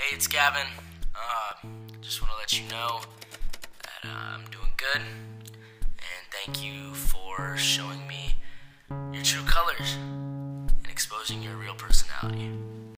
Hey, it's Gavin. Uh, just want to let you know that uh, I'm doing good, and thank you for showing me your true colors and exposing your real personality.